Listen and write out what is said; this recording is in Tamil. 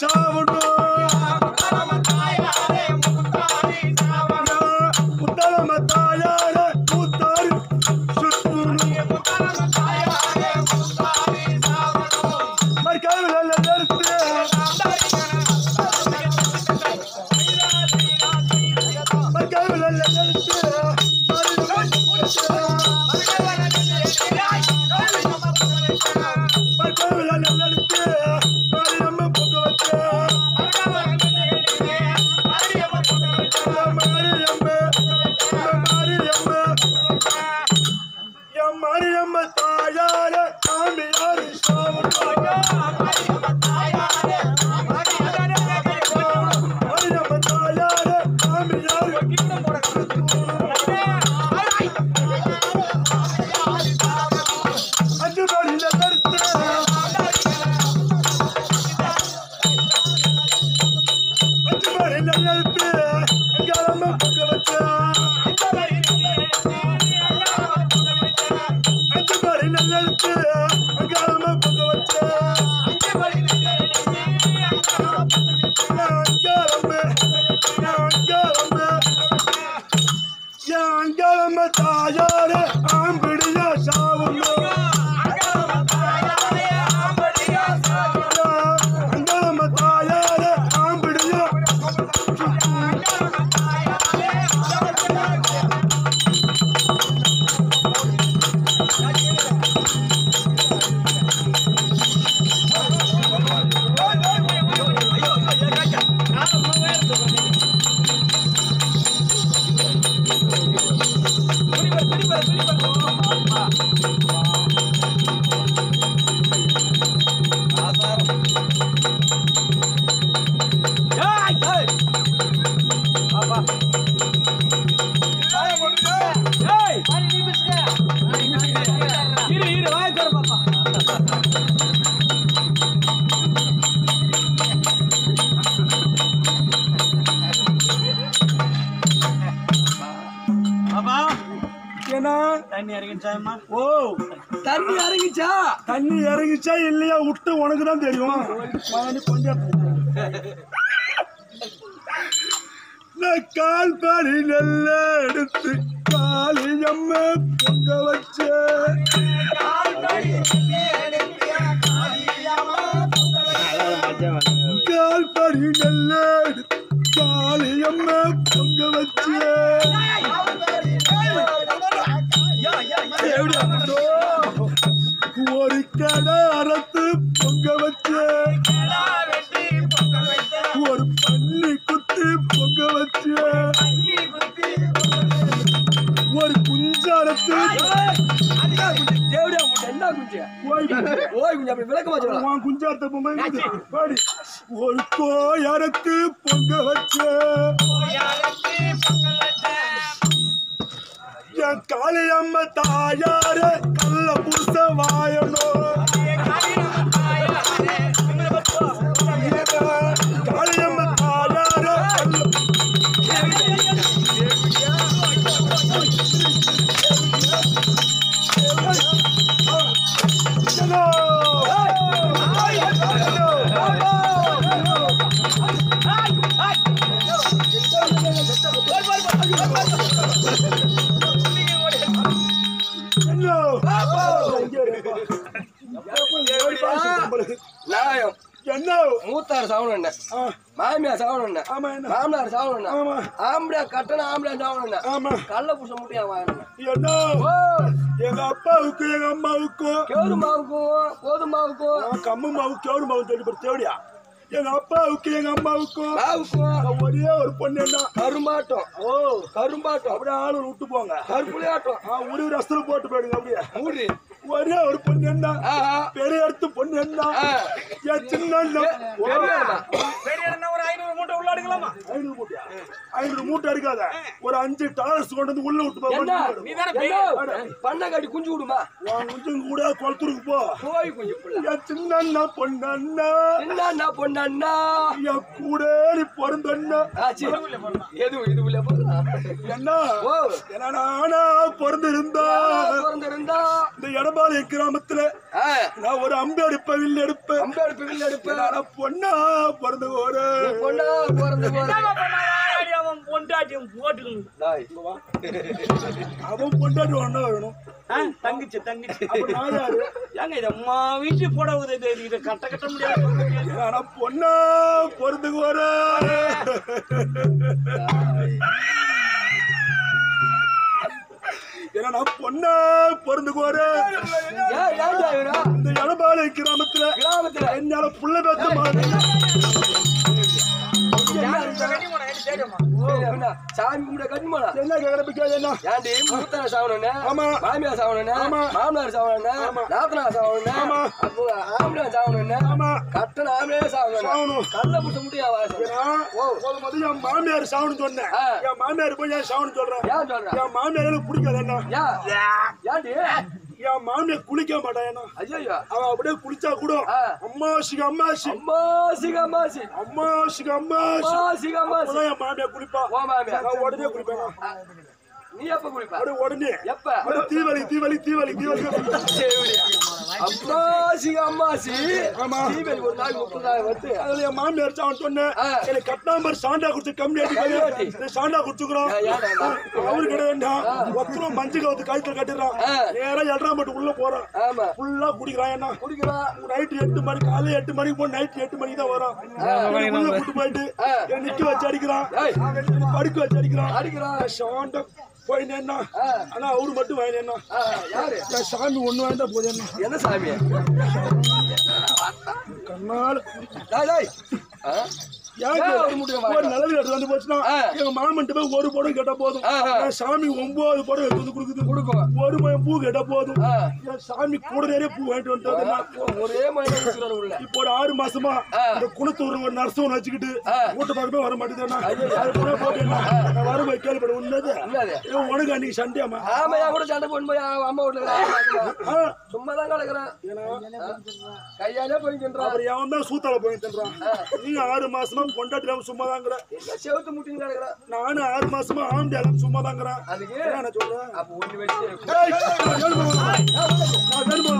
সব தண்ணி இறங்கிச்சா ஓ தண்ணி இறங்கிச்சா தண்ணி இறங்கிச்சா இல்லையா? விட்டு உனக்கு தான் தெரியும். கொஞ்சம் கால் பாடி நல்ல எடுத்து காலி நம்ம பொங்க வச்சேன். ஒரு கோயரத்து பொங்க வச்ச என் காளியம்ம தாயார கள்ள பூச வாயனோ. மூத்தார் சாவணும் என்ன மாமியார் சாவணும் என்ன ஆமா என்ன? மாமனார் சாவணும் என்ன ஆமா. ஆம்பளை கட்டணம் ஆம்பளை சாவணும் என்ன கள்ள புருஷன் முட்டியா வாங்கணும் என்ன? ஓ. எங்க அப்பாவுக்கும் எங்க அம்மாவுக்கும். கேவுரு மாவுக்கும் கோதுமை மாவுக்கும். நான் கம்மு மாவு கேவரு மாவு சொல்லி தேவடியா எங்க அப்பாவுக்கு எங்க அம்மாவுக்கும் மாவுக்கும் ஒரே ஒரு பொண்ணு என்ன? கரும்பாட்டம். ஓ. கரும்பாட்டம். அப்படியே ஆளு விட்டு போங்க. கருப்புளியாட்டம் ஒரு ரசத்துல போட்டு போயிடுங்க அப்படியே. மூடி ஒரே ஒரு பொண்ணு என்ன? பெரிய இடத்து பொண்ணு என்ன. என் சின்ன ஐநூறு மூட்டை இருக்காத ஒரு அஞ்சு டாலர்ஸ் கொண்டு வந்து உள்ள விட்டு பண்ண கட்டி குஞ்சு விடுமா? உன் கொஞ்சம் கூட குளத்துருக்கு போ. போய் குஞ்சு சின்ன அண்ணா பொண்ணு அண்ணா என்ன பொண்ணா என் கூட நீ பிறந்த அண்ணா ஆச்சு எது இது உள்ள என்ன நானா பிறந்திருந்தா. பிறந்திருந்தா? இந்த எடபாளைய கிராமத்துல நான் ஒரு அம்பு எடுப்பேன் வில் எடுப்பேன். அம்பு எடுப்பு வில் எடுப்பு ஆனா பொண்ணா பிறந்த ஒரு பொண்ணா. பிறந்து பொண்டாட்டியும் போட்டுக்கணும். அவன் பொண்டாட்டி ஒண்ணா வேணும். தங்கச்சி தங்கச்சி. அப்ப நான் யாரு? ஏங்க இதை அம்மா வீட்டு போட இது இதை கட்ட கட்ட முடியாது ஆனா பொண்ணா பிறந்துக்கு ஒரு ஏன்னா நான் பொண்ணா டிரைவரா? இந்த எடபாளைய கிராமத்துல கிராமத்துல? என்னால புள்ள பேத்த மாதிரி சாமி கும்பிட கட்டுமாடா என்ன கிளம்பிக்கா என்ன ஏன்டி மூத்தன சாவணும்னு ஆமா. மாமியார் சாவணும்னு ஆமா. மாமனார் சாவணும்னு நாத்தனார் சாவணும்னு ஆமா. அப்போ ஆம்பளை சாவணும்னு ஆமா கட்டண ஆம்பளே சாவணும் சாவணும். கல்ல புட்ட முடியா வாசம் ஏன்னா, ஒரு முதல்ல என் மாமியார் சாவணும் சொன்னேன். என் மாமியார் போய் ஏன் சாவணும் சொல்றேன் ஏன் சொல்ற என் மாமியார் எனக்கு பிடிக்காது என்ன ஏன் ஏன்டி என் மாமியார் குளிக்க மாட்டான் ஐயோ அவன் அப்படியே குளிச்சா கூட ஆ. அம்மாசிக்கு அம்மாசி அம்மாசிக அம்மாசி அம்மாசிக்கு அம்மாசி அம்மாசிக அம்மாசி என் குளிப்பா. ஓ நான் உடனே குளிப்பேன் ஆ, நீ எப்ப குளிப்ப? உடனே. எப்ப? தீவலி தீவலி தீவலி அம்மாசி ஆமா. தீபதி ஒரு நாள் முப்பதாயிரம் வருது. அதுல என் மாமியார் சாவன் சொன்னேன். எனக்கு கட்டாமர் சாண்டா குடிச்சு கம்மி அடிக்காது சாண்டா ஏன்டா? அவரு கிடையாது ஒத்தரும் மஞ்சள் கவுத்து கழுத்துல கட்டிடுறான். ஆ. நேரா எட்ரா மட்டும் உள்ள போறான். ஃபுல்லா குடிக்கிறான் என்ன? குடிக்கலாம் நைட் எட்டு மணி காலையில எட்டு மணிக்கு போய் நைட் எட்டு மணிக்கு தான் வரும் உள்ள கூட்டு போயிட்டு நிக்க வச்சு அடிக்கிறான். படுக்க வச்சு அடிக்கிறான். அடிக்கிறான். சாண்டம் போய் நின்னா. ஆனா அவரு மட்டும் வாங்கி நின்னா யாரு? சாமி ஒண்ணு வாங்கிட்டா போதும் என்ன என்ன சாமி? கண்ணால ஒரு நல்லது எடுத்து வந்து போச்சுன்னா. எங்க மாமன் போய் ஒரு படம் கேட்டா போதும். சாமி ஒன்பது படம் எடுத்து வந்து கொடுக்குது. கொடுக்கும் ஒரு மயம் பூ கேட்டா போதும். சாமி கூட நிறைய பூ வாங்கிட்டு வந்துட்டு ஒரே இப்போ ஒரு ஆறு மாசமா. இந்த ஒரு நர்ஸ் ஒன்று வச்சுக்கிட்டு. வீட்டு பக்கமே வர மாட்டேதுன்னா அது கூட நான் போய் கேள்விப்பட ஏன் உனக்கு அன்னைக்கு சண்டையாமா ஆமா என் கூட சண்டை போய் அம்மா வீட்டுல சும்மா தான் கிடக்குறேன். கையாலே எவன் தான் சூத்தால போய் தின்றான் நீ ஆறு மாசமா கொண்டாட்டிடாம சும்மா தாங்கிறேன் என்ன செவுத்து முட்டின்னு கிடக்குறேன் நானும் ஆறு மாசமா ஆம்பியாலும் சும்மா தாங்கிறேன் அதுக்கு நான் சொல்றேன்? அப்ப ஒண்ணு வச்சு ஏய், நான் வேணுமா?